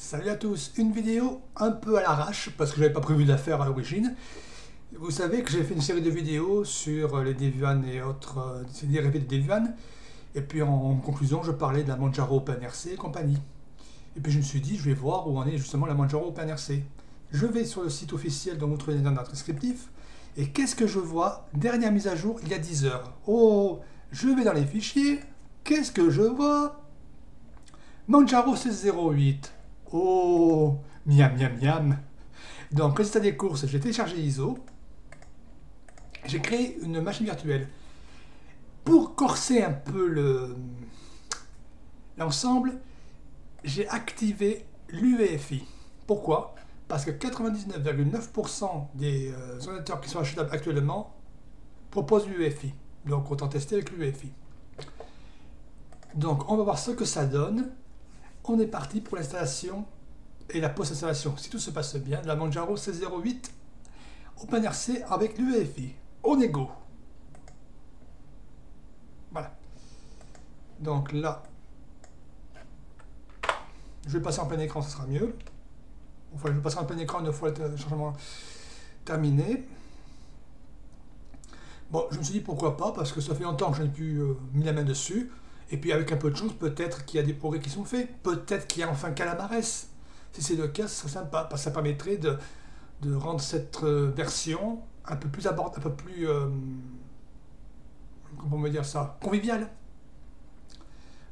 Salut à tous, une vidéo un peu à l'arrache parce que j'avais pas prévu de la faire à l'origine. Vous savez que j'ai fait une série de vidéos sur les Devuan et autres euh, dérivés de Devuan. Et puis en, conclusion, je parlais de la Manjaro OpenRC et compagnie. Et puis je me suis dit, je vais voir où en est justement la Manjaro OpenRC. Je vais sur le site officiel dont vous trouvez les descriptif. Et qu'est-ce que je vois? Dernière mise à jour il y a 10 heures. Oh, je vais dans les fichiers. Qu'est-ce que je vois? Manjaro 1608. Oh, miam miam miam. Donc, résultat des courses, j'ai téléchargé ISO. J'ai créé une machine virtuelle. Pour corser un peu l'ensemble, j'ai activé l'UEFI. Pourquoi? Parce que 99,9% des euh, ordinateurs qui sont achetables actuellement proposent l'UEFI. Donc autant tester avec l'UEFI. Donc on va voir ce que ça donne on est parti pour l'installation et la post-installation. Si tout se passe bien, la Manjaro 1608 OpenRC avec l'UEFI. On est go. Voilà. Donc là, je vais passer en plein écran, ça sera mieux. Enfin, je vais passer en plein écran une fois le changement terminé. Bon, je me suis dit pourquoi pas, parce que ça fait longtemps que je n'ai plus euh, mis la main dessus. Et puis avec un peu de chance, peut-être qu'il y a des progrès qui sont faits. Peut-être qu'il y a enfin Calamares. Si c'est le cas, ce serait sympa, parce que ça permettrait de, rendre cette euh, version un peu plus abordable, un peu plus... Euh, comment dire ça? Conviviale.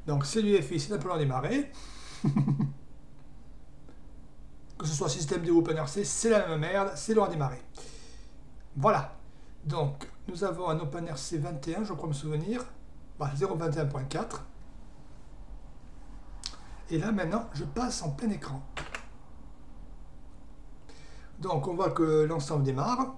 Donc c'est l'UFI, c'est un peu à démarrer. que ce soit système de OpenRC, c'est la même merde, c'est loin démarrer. Voilà. Donc, nous avons un OpenRC 21, je crois me souvenir. 0.21.4. Bah, Et là maintenant, je passe en plein écran. Donc on voit que l'ensemble démarre.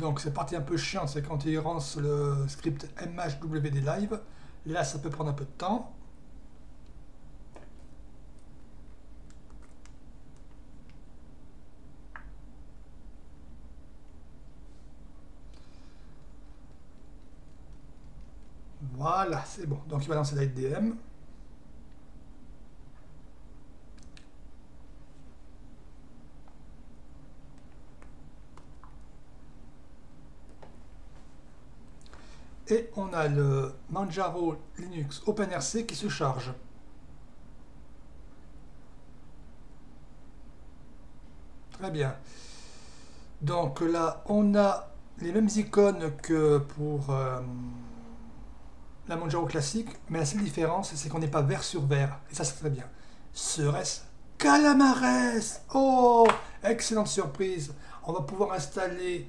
Donc c'est parti un peu chiant, c'est quand il lance le script MHWD Live. Là, ça peut prendre un peu de temps. Voilà, c'est bon. Donc il va lancer l'IDM. et on a le Manjaro Linux OpenRC qui se charge. Très bien. Donc là, on a les mêmes icônes que pour euh, la Manjaro classique, mais la seule différence, c'est qu'on n'est pas vert sur vert. Et ça, c'est très bien. Serait-ce Calamares? Oh Excellente surprise On va pouvoir installer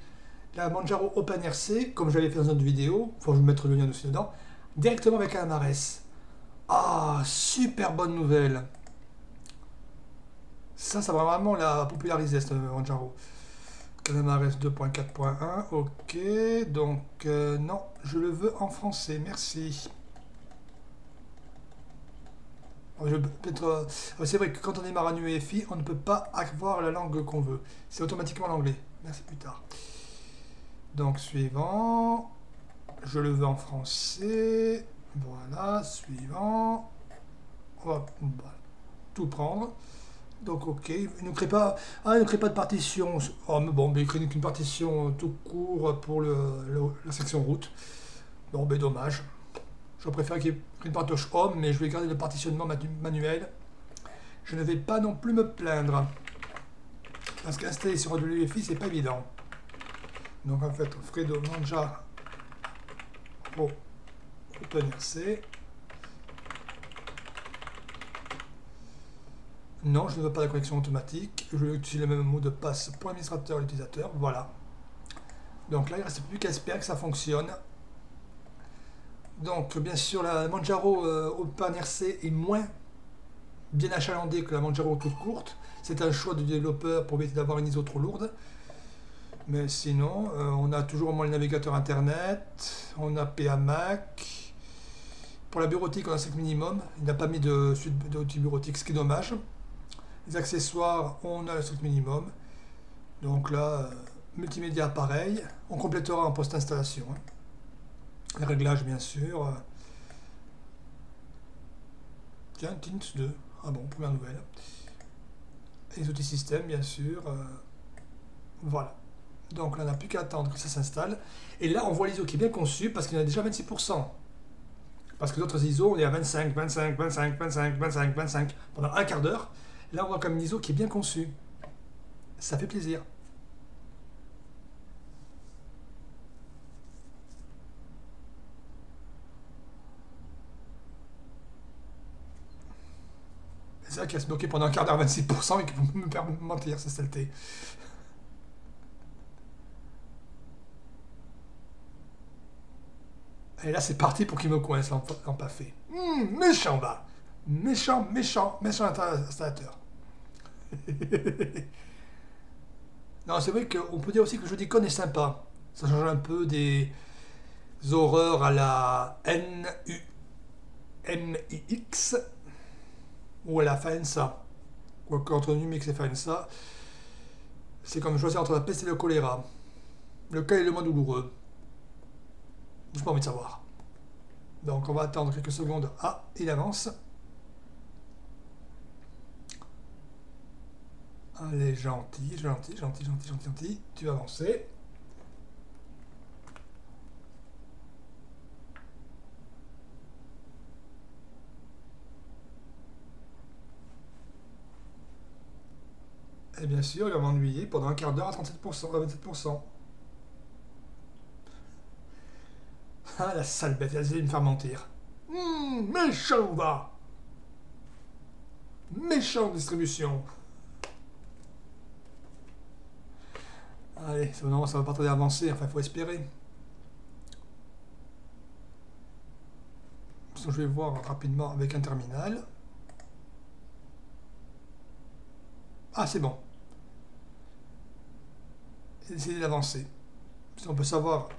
la Manjaro OpenRC, comme j'avais fait dans une autre vidéo, faut je vais mettre le lien aussi dedans, directement avec Calamares. Ah, super bonne nouvelle. Ça, ça va vraiment la populariser, cette Manjaro. Calamares 2.4.1, ok, donc euh, non, je le veux en français, merci. Euh, c'est vrai que quand on démarre en UEFI, on ne peut pas avoir la langue qu'on veut. C'est automatiquement l'anglais. Merci plus tard. Donc suivant, je le veux en français, voilà, suivant, on va, tout prendre. Donc ok, il ne crée pas, ah, il ne crée pas de partition. Oh, mais bon, mais il crée qu'une partition tout court pour le, la section route. Bon, ben dommage. Je préfère qu'il ait une partage home, mais je vais garder le partitionnement manuel. Je ne vais pas non plus me plaindre. Parce qu'installer sur un WFI, c'est pas évident. Donc en fait, Fredo Manja au OpenRC. Non, je ne veux pas la connexion automatique. Je vais utiliser le même mot de passe pour l'administrateur et l'utilisateur. Voilà. Donc là, il ne reste plus qu'à espérer que ça fonctionne. Donc, bien sûr, la Manjaro euh, OpenRC est moins bien achalandée que la Manjaro toute courte. C'est un choix du développeur pour éviter d'avoir une ISO trop lourde. Mais sinon, euh, on a toujours au moins le navigateur internet, on a PAMAC, Pour la bureautique, on a 5 minimum. Il n'a pas mis de suite d'outils bureautique, ce qui est dommage. Les accessoires, on a le strict minimum. Donc là, euh, multimédia pareil. On complétera en post-installation. Hein. Les réglages, bien sûr. Tiens, Tint 2. Ah bon, première nouvelle. les outils système, bien sûr. Euh, voilà. Donc là, on n'a plus qu'à attendre que ça s'installe. Et là, on voit l'ISO qui est bien conçu parce qu'il en a déjà 26%. Parce que d'autres ISO, on est à 25, 25, 25, 25, 25, 25 pendant un quart d'heure. Là, on voit comme une ISO qui est bien conçue. Ça fait plaisir. C'est ça qui a se bloqué pendant un quart d'heure 26% et qui peut me permettre de mentir, c'est saleté. Et là, c'est parti pour qu'il me coince pas fait. Hum, méchant, va Méchant, méchant, méchant installateur. non, c'est vrai qu'on peut dire aussi que d'icône est sympa. Ça change un peu des horreurs à la N-U-M-I-X ou à la FANSA. Quoique entre Numix et FANSA, c'est comme choisir entre la peste et le choléra. Lequel est le moins douloureux J'ai pas envie de savoir. Donc on va attendre quelques secondes. Ah, il avance. Allez, gentil, gentil, gentil, gentil, gentil, gentil. Tu vas avancer. Et bien sûr, il va m'ennuyer pendant un quart d'heure à 37%, à 27%. Ah, la sale bête, elle essaie me faire mentir. Mmh, méchant, va Méchant distribution Allez, non, ça va pas tarder à avancer, enfin, il faut espérer. je vais voir rapidement avec un terminal. Ah, c'est bon. Essayez d'avancer. Si on peut savoir,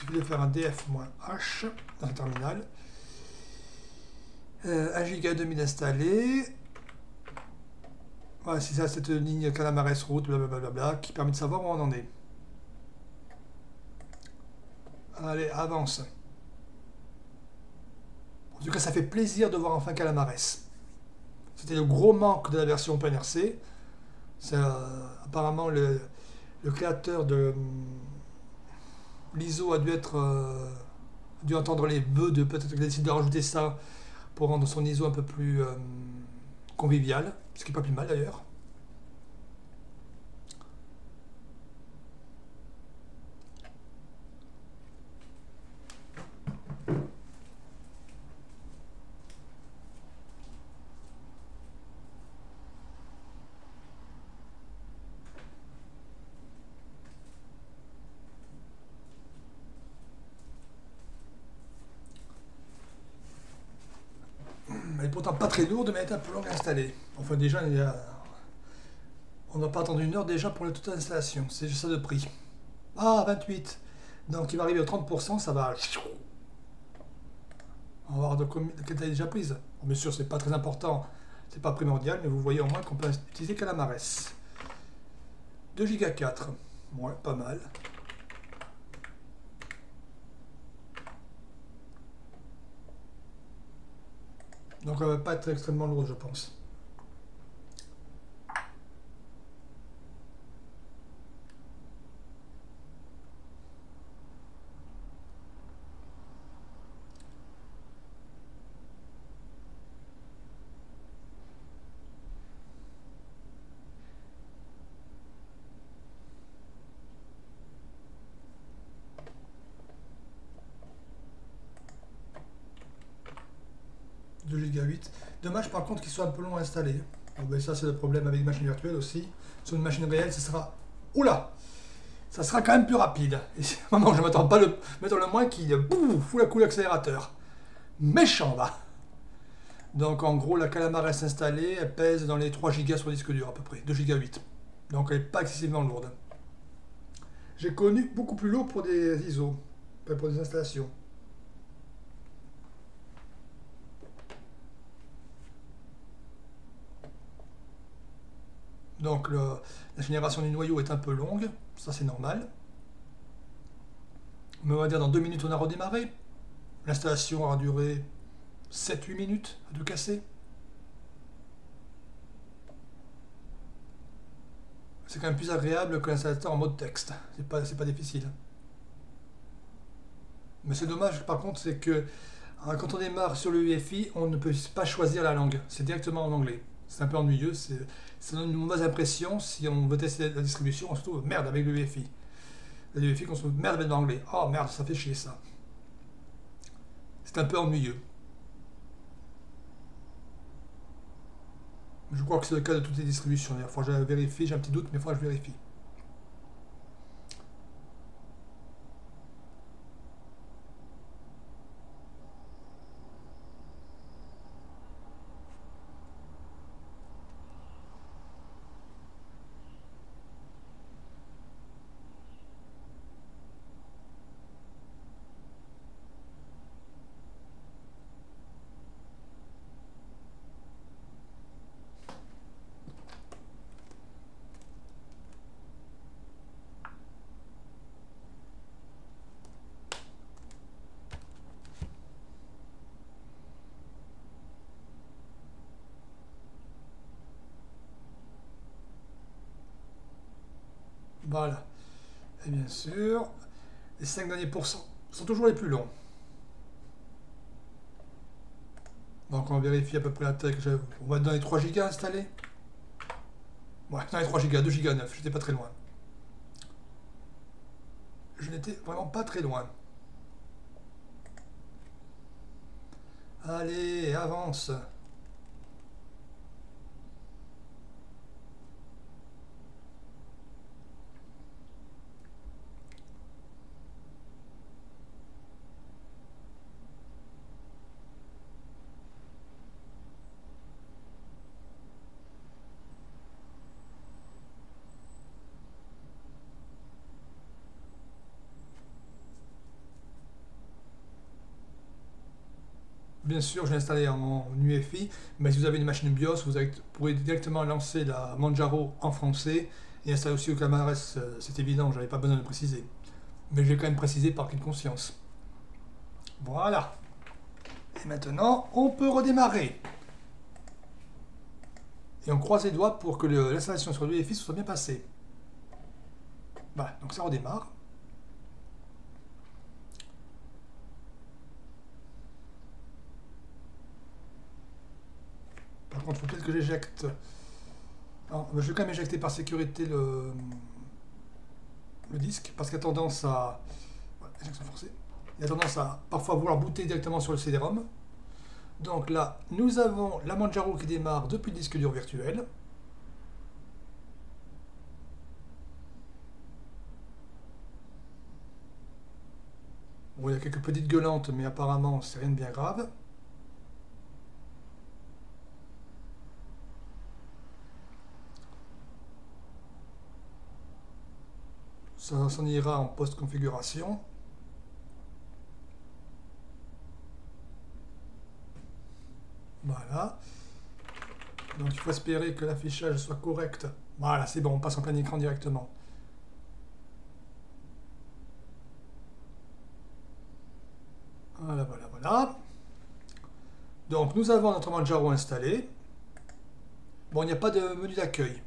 suffit de faire un df-h dans le terminal. Euh, 1 giga 2000 installé. Voilà, c'est ça, cette ligne Calamares route, blablabla, qui permet de savoir où on en est. Allez, avance. En tout cas, ça fait plaisir de voir enfin Calamares. C'était le gros manque de la version OpenRC. Euh, apparemment le, créateur de l'ISO a dû être euh, dû entendre les vœux de peut-être qu'il a de rajouter ça pour rendre son ISO un peu plus euh, convivial, ce qui n'est pas plus mal d'ailleurs. Elle est pas très lourde, mais elle un peu longue à installer. Enfin, déjà, on n'a pas attendu une heure déjà pour la toute installation. C'est juste ça de prix. Ah, 28. Donc, il va arriver au 30%, ça va... On va voir de, quelle taille déjà prise. bien sûr, c'est pas très important, c'est pas primordial, mais vous voyez au moins qu'on peut utiliser Calamares. 2 Go 4. Ouais, pas mal. Donc va pas être extrêmement lourde, je pense. Dommage par contre qu'il soit un peu long à installer. Ben, ça c'est le problème avec les machines virtuelles aussi. Sur une machine réelle, ce sera... Oula Ça sera quand même plus rapide. Et je m'attends pas le mettre le moins qui fout la coup l'accélérateur. Méchant va Donc en gros, la Calamar reste installée, elle pèse dans les 3 Go sur le disque dur à peu près, 2 Go 8. Donc elle n'est pas excessivement lourde. J'ai connu beaucoup plus lourd pour des ISO, pour des installations. Donc la génération du noyau est un peu longue, ça c'est normal. Mais on va dire dans deux minutes on a redémarré. L'installation aura duré 7-8 minutes à tout casser. C'est quand même plus agréable que l'installateur en mode texte. C'est pas, pas difficile. Mais c'est dommage par contre, c'est que hein, quand on démarre sur le UEFI, on ne peut pas choisir la langue. C'est directement en anglais. C'est un peu ennuyeux. Ça donne une mauvaise impression si on veut tester la distribution. On se trouve merde avec le UEFI. Le UEFI, on se trouve merde avec l'anglais. Oh merde, ça fait chier ça. C'est un peu ennuyeux. Je crois que c'est le cas de toutes les distributions. Il faut que je vérifie, j'ai un petit doute, mais il faut que je vérifie. Voilà. Et bien sûr, les 5 derniers pourcents sont toujours les plus longs. Donc on vérifie à peu près la taille que. On va être dans les 3 Go installés. Ouais, dans les 3 Go, 2 Go 9, j'étais pas très loin. Je n'étais vraiment pas très loin. Allez, avance. Bien sûr, je l'ai installé en UEFI, mais si vous avez une machine BIOS, vous, pourrez directement lancer la Manjaro en français et installer aussi au Camares, euh, c'est évident, j'avais pas besoin de préciser. Mais j'ai quand même précisé par de conscience. Voilà. Et maintenant, on peut redémarrer. Et on croise les doigts pour que l'installation sur l'UEFI soit bien passée. Voilà, donc ça redémarre. Par contre, il faut peut-être Je vais quand même éjecter par sécurité le, disque, parce qu'il a tendance à. a tendance à parfois vouloir booter directement sur le CD-ROM. Donc là, nous avons la Manjaro qui démarre depuis le disque dur virtuel. Bon, il y a quelques petites gueulantes, mais apparemment, c'est rien de bien grave. Ça s'en ira en post-configuration. Voilà. Donc il faut espérer que l'affichage soit correct. Voilà, c'est bon, on passe en plein écran directement. Voilà, voilà, voilà. Donc nous avons notre Manjaro installé. Bon, il n'y a pas de menu d'accueil.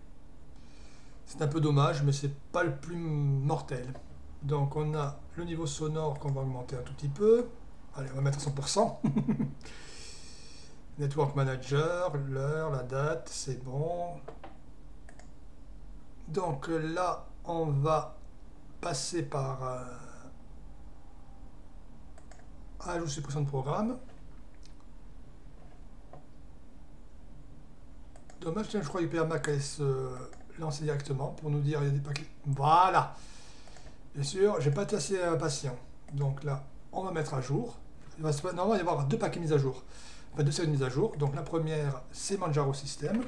C'est un peu dommage, mais c'est pas le plus mortel. Donc on a le niveau sonore qu'on va augmenter un tout petit peu. Allez, on va mettre à 100%. Network Manager, l'heure, la date, c'est bon. Donc là, on va passer par euh, ajout suppression de programme. Dommage, je crois que Mac allait lancer directement pour nous dire il y a des paquets. Voilà. Bien sûr, j'ai pas été assez patient. Donc là, on va mettre à jour. Il va normalement y avoir deux paquets mis à jour. Enfin, deux séries de mise à jour. Donc la première, c'est Manjaro System.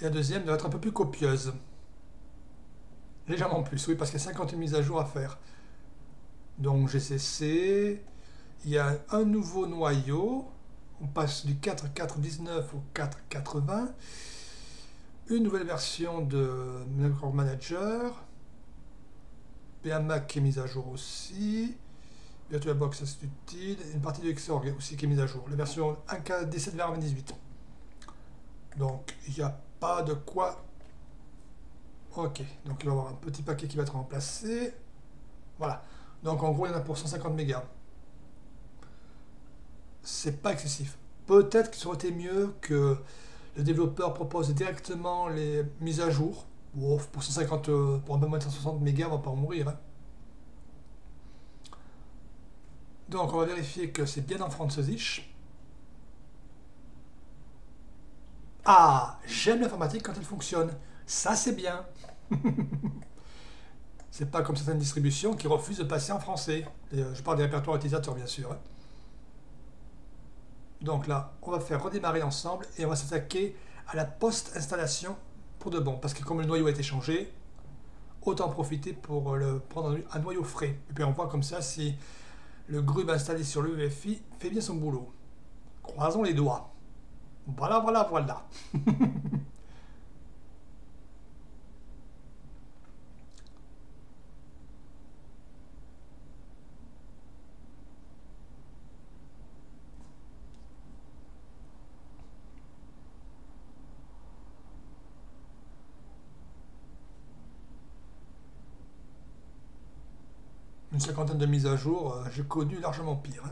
Et la deuxième doit être un peu plus copieuse. Légèrement plus, oui, parce qu'il y a 50 mises à jour à faire. Donc GCC, il y a un nouveau noyau. On passe du 4.4.19 au 4.4.20. une nouvelle version de Network Manager. Mac qui est mise à jour aussi. VirtualBox c'est utile. Une partie de Xorg aussi qui est mise à jour. La version 1K17 vers 28. Donc il n'y a pas de quoi. Ok, donc il va y avoir un petit paquet qui va être remplacé. Voilà. Donc en gros il y en a pour 150 mégas. C'est pas excessif. Peut-être qu'il aurait été mieux que le développeur propose directement les mises à jour. pour 150, euh, pour un peu moins de 160 mégas, on va pas en mourir. Hein. Donc on va vérifier que c'est bien en französisch. Ah, j'aime l'informatique quand elle fonctionne. Ça c'est bien. c'est pas comme certaines distributions qui refusent de passer en français. Je parle des répertoires utilisateurs bien sûr. Hein. Donc là, on va faire redémarrer ensemble et on va s'attaquer à la post-installation pour de bon. Parce que comme le noyau a été changé, autant profiter pour euh, le prendre un noyau frais. Et puis on voit comme ça si le grub installé sur l'UEFI fait bien son boulot. Croisons les doigts. Voilà, voilà, voilà. une cinquantaine de mises à jour, euh, j'ai connu largement pire.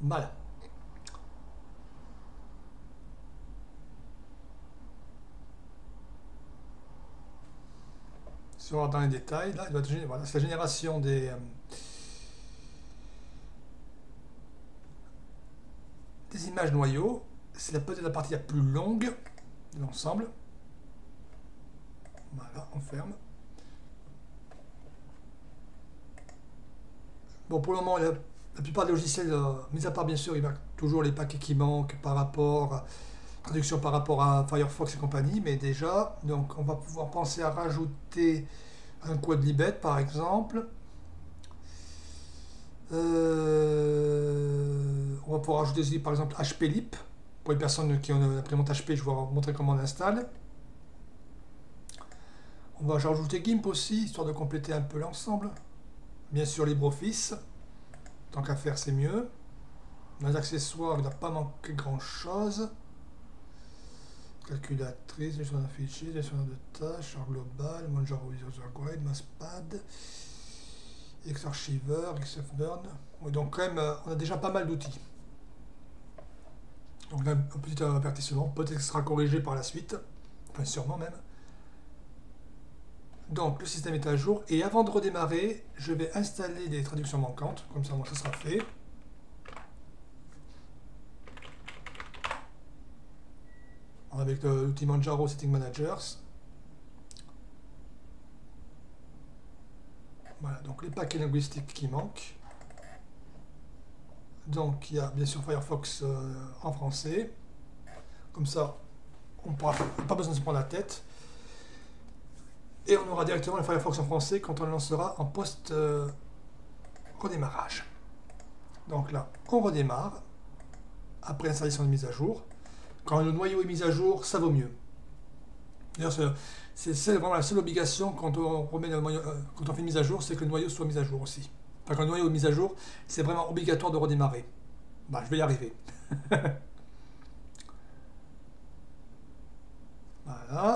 Voilà. Si on va dans les détails, là, voilà, c'est la génération des, euh, noyau, c'est peut-être la partie la plus longue de l'ensemble. Voilà, on ferme. Bon, pour le moment, la, plupart des logiciels, euh, mis à part bien sûr, il a toujours les paquets qui manquent par rapport, traduction par rapport à Firefox et compagnie, mais déjà, donc on va pouvoir penser à rajouter un code libet par exemple. Euh, on va pouvoir ajouter par exemple HPLIP. Pour les personnes qui ont une imprimante HP, je vais vous montrer comment on installe. On va rajouter GIMP aussi, histoire de compléter un peu l'ensemble. Bien sûr LibreOffice. Tant qu'à faire, c'est mieux. Dans les accessoires, il n'a pas manqué grand chose. Calculatrice, gestion d'un fichier, gestion de tâches, global, Manjaro User Guide, Masspad. X-Archiver, XFburn. donc quand même, euh, on a déjà pas mal d'outils. Donc un petit avertissement, peut-être sera corrigé par la suite, enfin sûrement même. Donc le système est à jour, et avant de redémarrer, je vais installer des traductions manquantes, comme ça ça sera fait. Avec l'outil Manjaro Setting Managers. Voilà, donc les paquets linguistiques qui manquent. Donc il y a bien sûr Firefox euh, en français. Comme ça, on n'a pas besoin de se prendre la tête. Et on aura directement le Firefox en français quand on le lancera en post-redémarrage. donc là, on redémarre après l'installation de mise à jour. Quand le noyau est mis à jour, ça vaut mieux. D'ailleurs, c'est vraiment la seule obligation quand on, remet euh, quand on fait une mise à jour, c'est que le noyau soit mis à jour aussi. Le noyau est mis à jour, c'est vraiment obligatoire de redémarrer. Bah, je vais y arriver. voilà.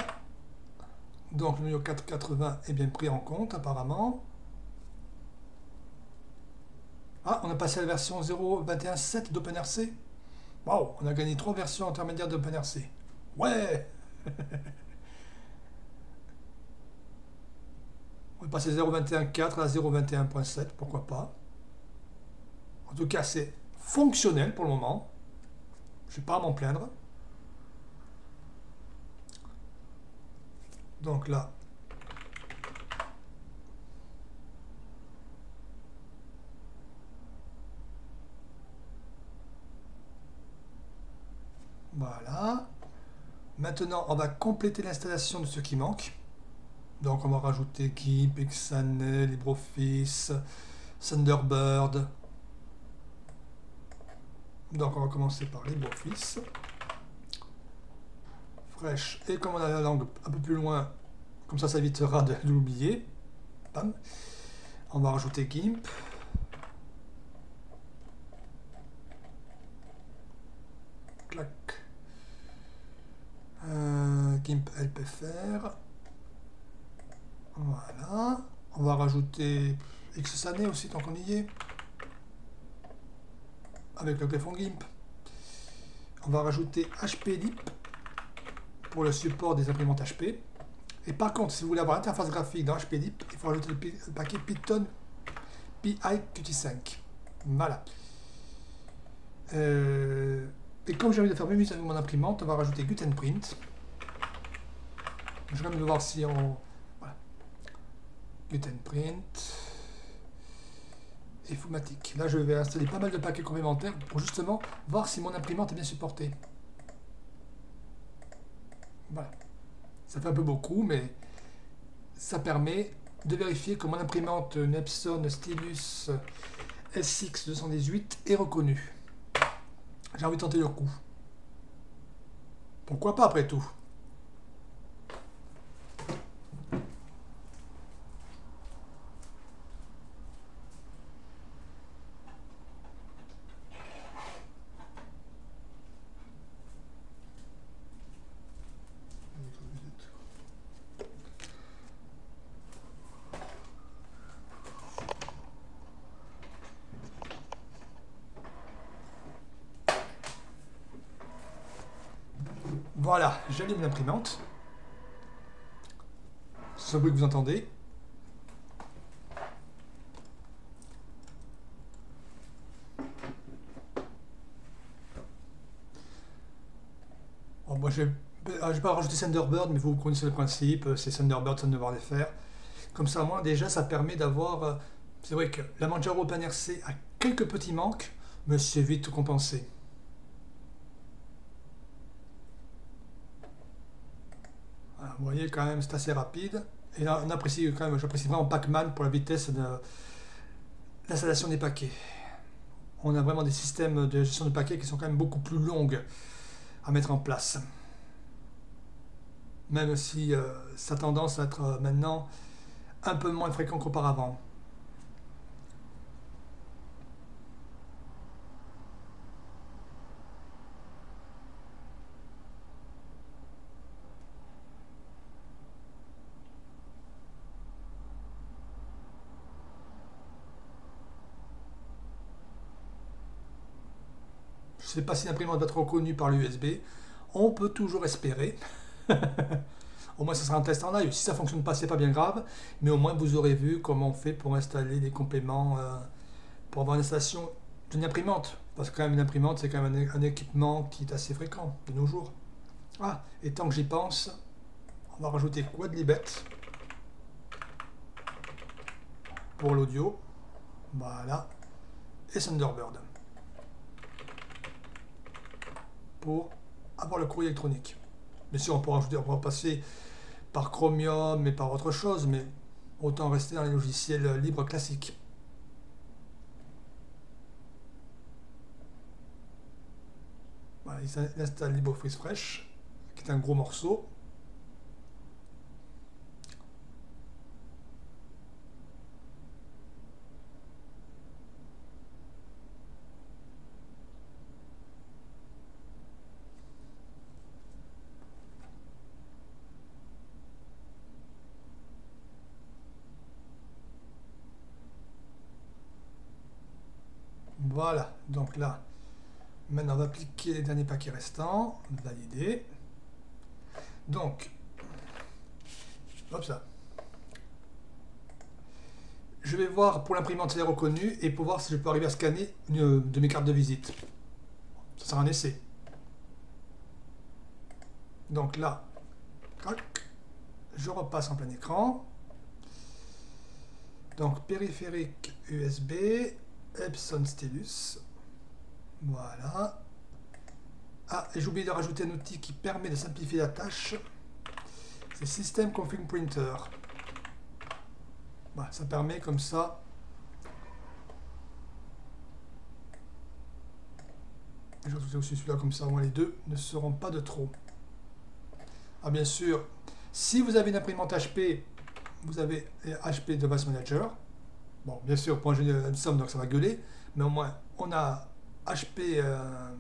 Donc le noyau 480 est bien pris en compte apparemment. Ah, on a passé à la version 0.21.7 d'OpenRC. Waouh, on a gagné trois versions intermédiaires d'OpenRC. Ouais On va passer 0.21.4 à 0.21.7, pourquoi pas. En tout cas, c'est fonctionnel pour le moment. Je ne vais pas m'en plaindre. Donc là, Voilà. Maintenant, on va compléter l'installation de ce qui manque. Donc on va rajouter GIMP, XANE, LibreOffice, Thunderbird. Donc on va commencer par LibreOffice. Fresh. Et comme on a la langue un peu plus loin, comme ça ça évitera de l'oublier. On va rajouter GIMP. Clac. Euh, GIMP LPFR. Voilà. On va rajouter XSANE aussi tant qu'on y est. Avec le greffon GIMP. On va rajouter HPLIP pour le support des imprimantes HP. Et par contre, si vous voulez avoir l'interface graphique dans HPLIP, il faut rajouter le paquet Python PIQT5. Voilà. Euh, et comme j'ai envie de faire même avec mon imprimante, on va rajouter Gutenprint. Je vais même voir si on... Gutenprint. Et Fumatic. Là, je vais installer pas mal de paquets complémentaires pour justement voir si mon imprimante est bien supportée. Voilà. Ça fait un peu beaucoup, mais ça permet de vérifier que mon imprimante Nepson Stylus SX218 est reconnue. J'ai envie de tenter le coup. Pourquoi pas après tout? L'imprimante. C'est ce bruit que vous entendez. Bon, moi, je vais pas rajouter Thunderbird, mais vous connaissez le principe, c'est Thunderbird, Thunderbird FR. Comme ça, moi, déjà, ça permet d'avoir... Euh, c'est vrai que la Manjaro OpenRC a quelques petits manques, mais c'est vite compensé. Vous voyez quand même, c'est assez rapide. Et là, on apprécie quand même, j'apprécie vraiment Pac-Man pour la vitesse de l'installation des paquets. On a vraiment des systèmes de gestion de paquets qui sont quand même beaucoup plus longues à mettre en place. Même si euh, ça a tendance à être euh, maintenant un peu moins fréquent qu'auparavant. Pas si l'imprimante va être reconnue par l'USB. On peut toujours espérer. au moins, ce sera un test en live. Si ça ne fonctionne pas, c'est pas bien grave. Mais au moins, vous aurez vu comment on fait pour installer des compléments, euh, pour avoir une installation d'une imprimante. Parce que quand même, une imprimante, c'est quand même un, équipement qui est assez fréquent de nos jours. Ah, et tant que j'y pense, on va rajouter Quadlibet pour l'audio. Voilà. Et Thunderbird. Pour avoir le courrier électronique. Bien sûr, on pourra, on passer par Chromium et par autre chose, mais autant rester dans les logiciels libres classiques. Voilà, il installe LibreOffice Fresh, qui est un gros morceau. Voilà, donc là, maintenant on va appliquer les derniers paquets restants, valider. Donc, hop ça. Je vais voir pour l'imprimante est reconnue et pour voir si je peux arriver à scanner une de mes cartes de visite. Ça sera un essai. Donc là, je repasse en plein écran. Donc périphérique USB, Epson Stylus. Voilà. Ah, et j'ai oublié de rajouter un outil qui permet de simplifier la tâche. C'est System Config Printer. Voilà, ça permet comme ça. Je vais aussi celui-là comme ça, au les deux ne seront pas de trop. Ah bien sûr, si vous avez une imprimante HP, vous avez HP Device Manager. Bon, bien sûr, pour un jeu somme, donc ça va gueuler, mais au moins on a HP euh,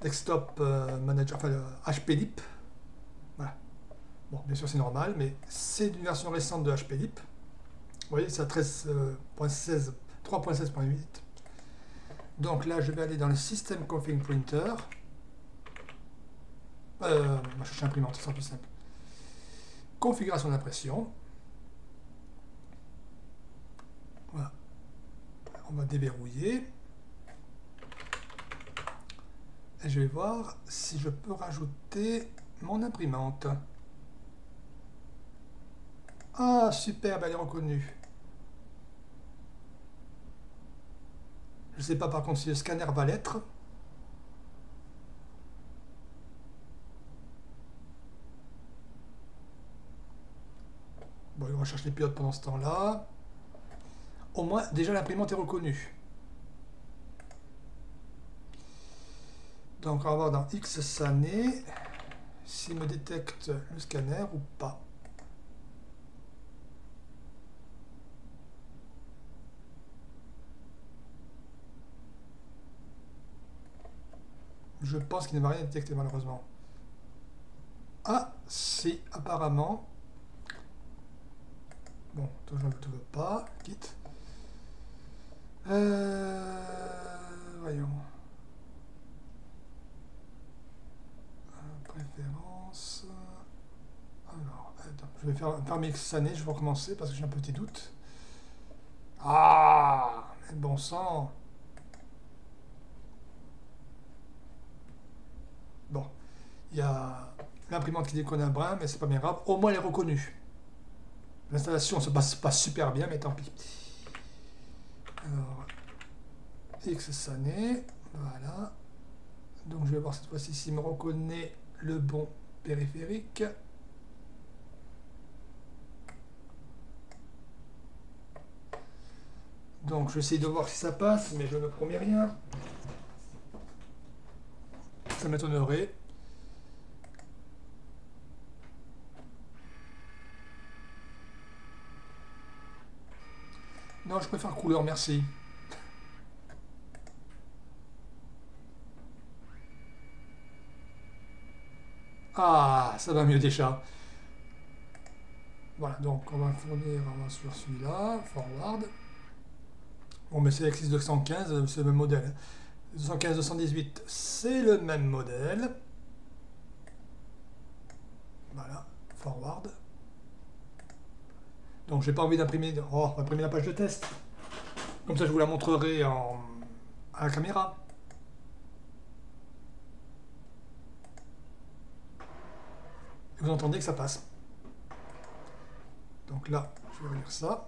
Desktop euh, Manager, enfin HP Lip. Voilà. Bon, bien sûr, c'est normal, mais c'est une version récente de HP Lip. Vous voyez, c'est à 13.16, 3.16.8. Donc là, je vais aller dans le System Config Printer. Euh, on va chercher imprimante, c'est plus simple. Configuration d'impression. Voilà. On va déverrouiller. Et je vais voir si je peux rajouter mon imprimante. Ah, super, elle est reconnue. Je ne sais pas par contre si le scanner va l'être. Bon, on recherche les pilotes pendant ce temps-là. Au moins, déjà l'imprimante est reconnue. Donc on va voir dans X année s'il me détecte le scanner ou pas. Je pense qu'il ne va rien détecter malheureusement. Ah, si, apparemment. Bon, toi je ne veux pas. Quitte. Euh, voyons. Préférence. Alors, je vais faire parmi X années, je vais recommencer parce que j'ai un petit doute. Ah, mais bon sang. Bon, il y a l'imprimante qui déconne un brin, mais c'est pas bien grave. Au moins, elle est reconnue. L'installation se passe pas super bien, mais tant pis. Alors, X année, voilà. Donc je vais voir cette fois-ci s'il me reconnaît le bon périphérique. Donc je vais essayer de voir si ça passe, mais je ne promets rien. Ça m'étonnerait. Non, je préfère couleur, merci. Ah, ça va mieux déjà. Voilà, donc on va fournir, on va sur celui-là, forward. Bon, mais c'est l'Exis 215, c'est le même modèle. 215-218, c'est le même modèle. Voilà, forward. Donc j'ai pas envie d'imprimer, oh, imprimer la page de test. Comme ça je vous la montrerai en, à la caméra. Vous entendez que ça passe. Donc là, je vais relire ça.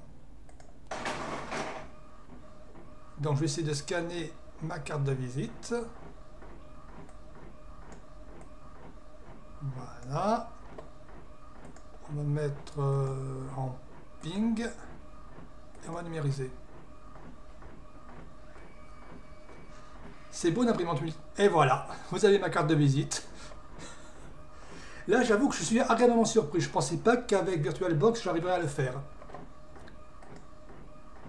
Donc je vais essayer de scanner ma carte de visite. Voilà. On va mettre euh, en et on va numériser. C'est beau l'imprimante Et voilà, vous avez ma carte de visite. Là, j'avoue que je suis agréablement surpris. Je ne pensais pas qu'avec VirtualBox, j'arriverais à le faire.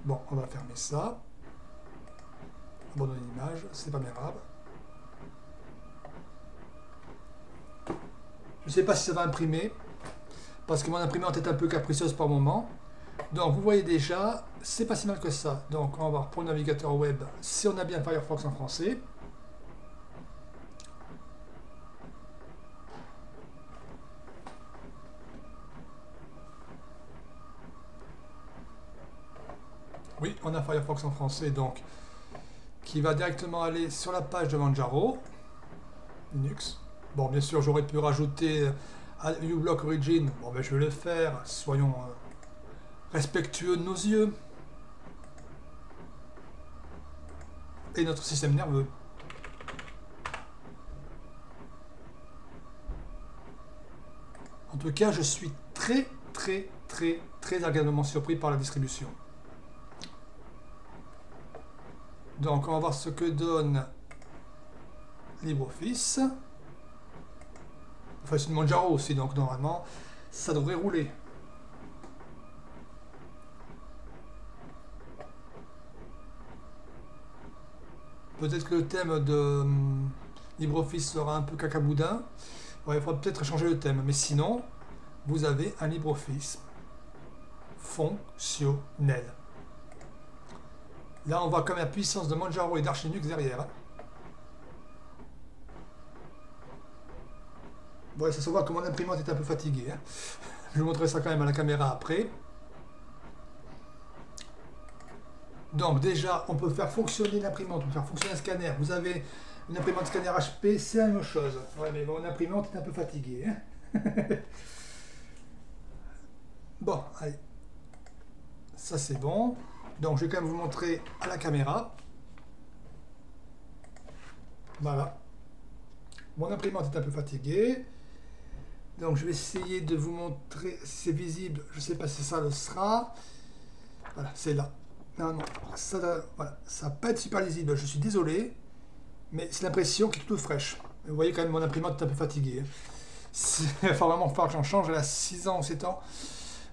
Bon, on va fermer ça. Abandonner l'image, c'est pas bien grave. Je ne sais pas si ça va imprimer, parce que mon imprimante est un peu capricieuse par moment. Donc vous voyez déjà, c'est pas si mal que ça. Donc on va voir pour le navigateur web si on a bien Firefox en français. Oui, on a Firefox en français, donc qui va directement aller sur la page de Manjaro, Linux. Bon, bien sûr, j'aurais pu rajouter uBlock Origin. Bon, ben, je vais le faire. Soyons euh, respectueux de nos yeux. Et notre système nerveux. En tout cas, je suis très, très, très, très agréablement surpris par la distribution. Donc, on va voir ce que donne LibreOffice. Enfin, c'est une Manjaro aussi, donc normalement, ça devrait rouler. Peut-être que le thème de hum, LibreOffice sera un peu cacaboudin. il faudra peut-être changer le thème. Mais sinon, vous avez un LibreOffice fonctionnel. Là, on voit comme la puissance de Manjaro et d'Arch Linux derrière. Hein. Bon, ça se voit que mon imprimante est un peu fatiguée. Hein. Je vous montrerai ça quand même à la caméra après. Donc déjà, on peut faire fonctionner l'imprimante, on peut faire fonctionner un scanner. Vous avez une imprimante scanner HP, c'est la même chose. Ouais, mais mon imprimante est un peu fatiguée. Hein. bon, allez. Ça c'est bon. Donc je vais quand même vous montrer à la caméra. Voilà. Mon imprimante est un peu fatiguée. Donc je vais essayer de vous montrer si c'est visible. Je ne sais pas si ça le sera. Voilà, c'est là. Non, non, ça voilà, ça va pas être super lisible. Je suis désolé, mais c'est l'impression qui est toute fraîche. Vous voyez quand même mon imprimante est un peu fatiguée. Il va vraiment falloir que j'en change. Elle a 6 ans ou 7 ans.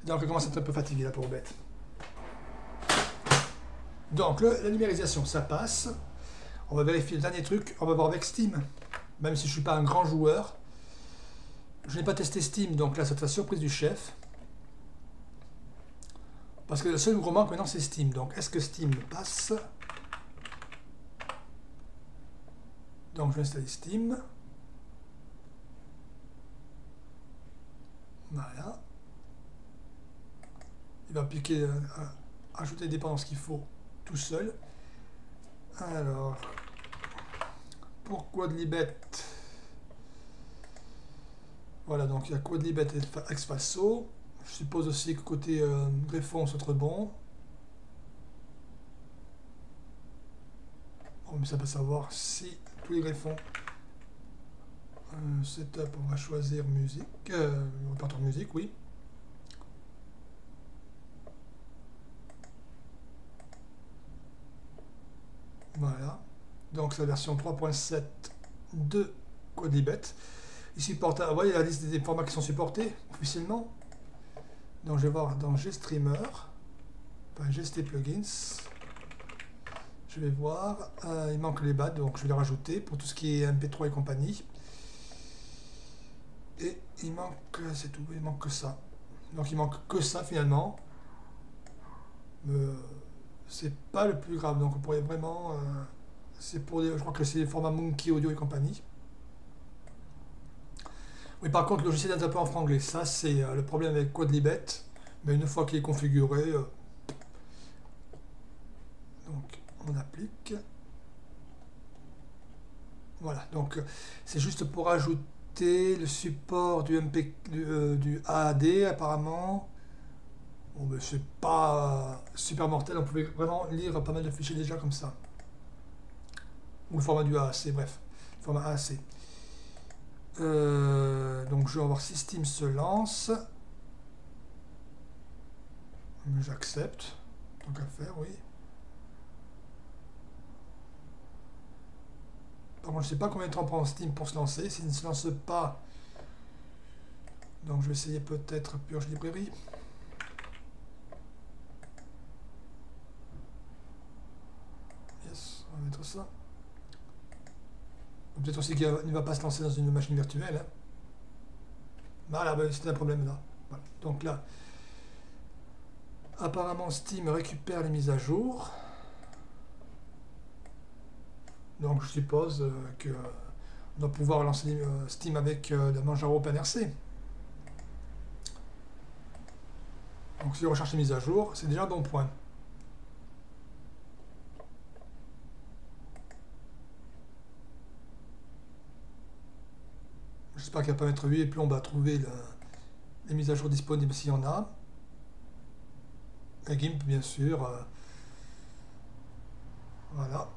Donc elle commence à être un peu fatiguée là pour bête. Donc la numérisation, ça passe. On va vérifier le dernier truc. On va voir avec Steam. Même si je ne suis pas un grand joueur. Je n'ai pas testé Steam, donc là, c'est la surprise du chef. Parce que le seul gros manque maintenant, c'est Steam. Donc, est-ce que Steam passe? Donc, je vais installer Steam. Voilà. Il va appliquer, euh, ajouter les dépendances qu'il faut tout seul. Alors, pourquoi de Libet? Voilà, donc il y a Quadlibet et Expasso. Je suppose aussi que côté euh, greffon, c'est très bon. Bon, mais ça peut savoir si tous les greffons. Euh, setup, on va choisir musique. Euh, répertoire musique, oui. Voilà. Donc la version 3.7 de Quadlibet. Il supporte, vous voyez la liste des formats qui sont supportés officiellement. Donc je vais voir dans GStreamer, enfin GST Plugins. Je vais voir, euh, il manque les BAD, donc je vais les rajouter pour tout ce qui est MP3 et compagnie. Et il manque, c'est tout, il manque que ça. Donc il manque que ça finalement. Euh, c'est pas le plus grave, donc on pourrait vraiment. Euh, c'est pour je crois que c'est les formats Monkey Audio et compagnie. Oui, par contre, le logiciel est un peu en franglais. Ça, c'est euh, le problème avec Quadlibet. Mais une fois qu'il est configuré, euh, donc on applique. Voilà, donc euh, c'est juste pour ajouter le support du, MP, du, AAD apparemment. Bon, mais c'est pas super mortel, on pouvait vraiment lire pas mal de fichiers déjà comme ça. Ou le format du AAC, bref, le format AAC. Euh, donc je vais voir si Steam se lance. J'accepte. Tant qu'à faire, oui. Par contre, je ne sais pas combien de temps prend Steam pour se lancer. S'il ne se lance pas, donc je vais essayer peut-être Purge Librairie. Yes, on va mettre ça. Peut-être aussi qu'il ne va pas se lancer dans une machine virtuelle. Hein. Voilà, ben, c'est un problème là. Donc là, apparemment Steam récupère les mises à jour. Donc je suppose euh, que on doit pouvoir lancer euh, Steam avec euh, le Manjaro OpenRC. Donc si on recherche les mises à jour, c'est déjà un bon point. J'espère qu'il va pas mettre 8 et puis on va trouver les mises à jour disponibles s'il y en a. La GIMP bien sûr. Euh, voilà.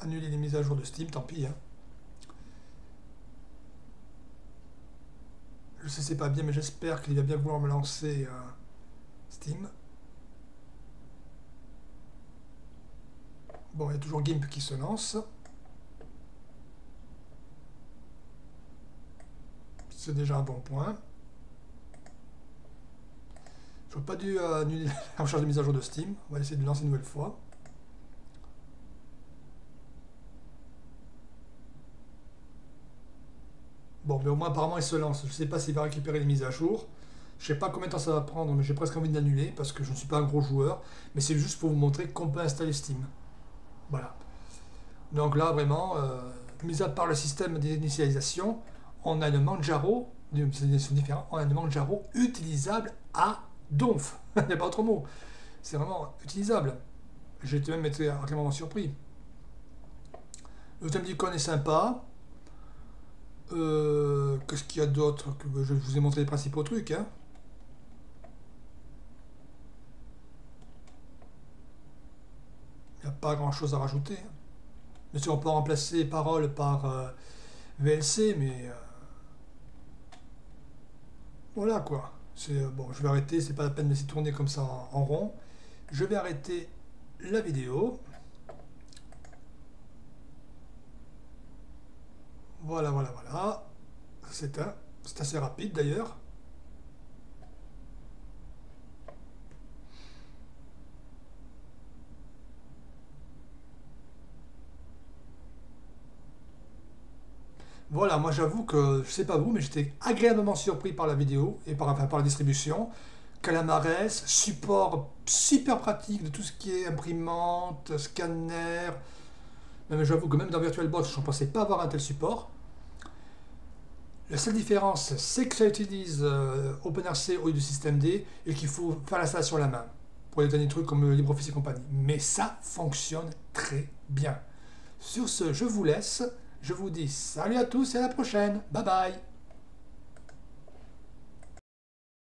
annuler les mises à jour de Steam, tant pis. Hein. Je sais c'est pas bien, mais j'espère qu'il va bien vouloir me lancer euh, Steam. Bon, il y a toujours GIMP qui se lance. C'est déjà un bon point. Je n'aurais pas dû euh, annuler la recherche de mise à jour de Steam. On va essayer de lancer une nouvelle fois. Bon, mais au moins apparemment il se lance. Je ne sais pas s'il va récupérer les mises à jour. Je sais pas combien de temps ça va prendre, mais j'ai presque envie d'annuler parce que je ne suis pas un gros joueur. Mais c'est juste pour vous montrer qu'on peut installer Steam. Voilà. Donc là, vraiment, euh, mis à part le système d'initialisation, on a le Manjaro, on a le Manjaro utilisable à donf. Il n'y a pas autre mot. C'est vraiment utilisable. J'ai même été vraiment surpris. Le thème d'icône est sympa. Euh, Qu'est-ce qu'il y a d'autre Je vous ai montré les principaux trucs. Hein? Pas grand chose à rajouter. Hein. Bien sûr, on peut remplacer parole par euh, VLC, mais... Euh, voilà quoi. Euh, bon, je vais arrêter, c'est pas la peine de laisser tourner comme ça en, rond. Je vais arrêter la vidéo. Voilà, voilà, voilà. C'est assez rapide d'ailleurs. Voilà, moi j'avoue que, je sais pas vous, mais j'étais agréablement surpris par la vidéo et par, la distribution. Calamares, support super pratique de tout ce qui est imprimante, scanner. Mais j'avoue que même dans VirtualBox, je ne pensais pas avoir un tel support. La seule différence, c'est que ça utilise euh, OpenRC au lieu du système D et qu'il faut faire l'installation à la main pour les derniers trucs comme LibreOffice et compagnie. Mais ça fonctionne très bien. Sur ce, je vous laisse. Je vous dis salut à tous et à la prochaine. Bye bye